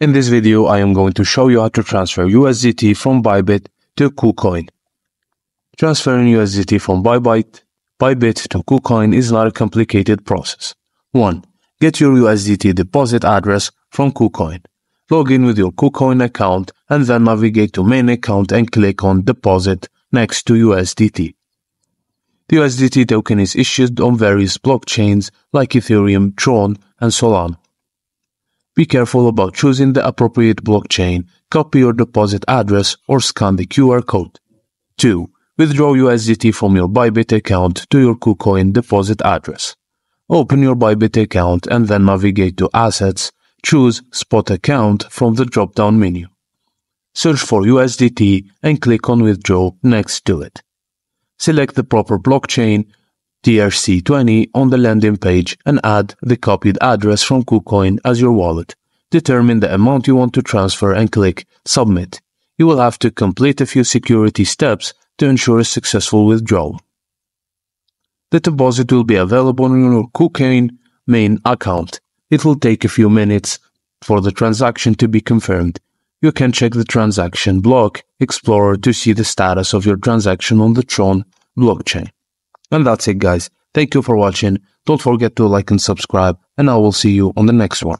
In this video, I am going to show you how to transfer USDT from Bybit to KuCoin. Transferring USDT from Bybit, Bybit to KuCoin is not a complicated process. 1. Get your USDT deposit address from KuCoin. Log in with your KuCoin account and then navigate to main account and click on deposit next to USDT. The USDT token is issued on various blockchains like Ethereum, Tron, and Solana. Be careful about choosing the appropriate blockchain, copy your deposit address, or scan the QR code. 2. Withdraw USDT from your Bybit account to your KuCoin deposit address. Open your Bybit account and then navigate to Assets, choose Spot Account from the drop-down menu. Search for USDT and click on Withdraw next to it. Select the proper blockchain, TRC20 on the landing page and add the copied address from KuCoin as your wallet. Determine the amount you want to transfer and click Submit. You will have to complete a few security steps to ensure a successful withdrawal. The deposit will be available on your KuCoin main account. It will take a few minutes for the transaction to be confirmed. You can check the transaction block explorer to see the status of your transaction on the Tron blockchain. And that's it guys. Thank you for watching. Don't forget to like and subscribe and I will see you on the next one.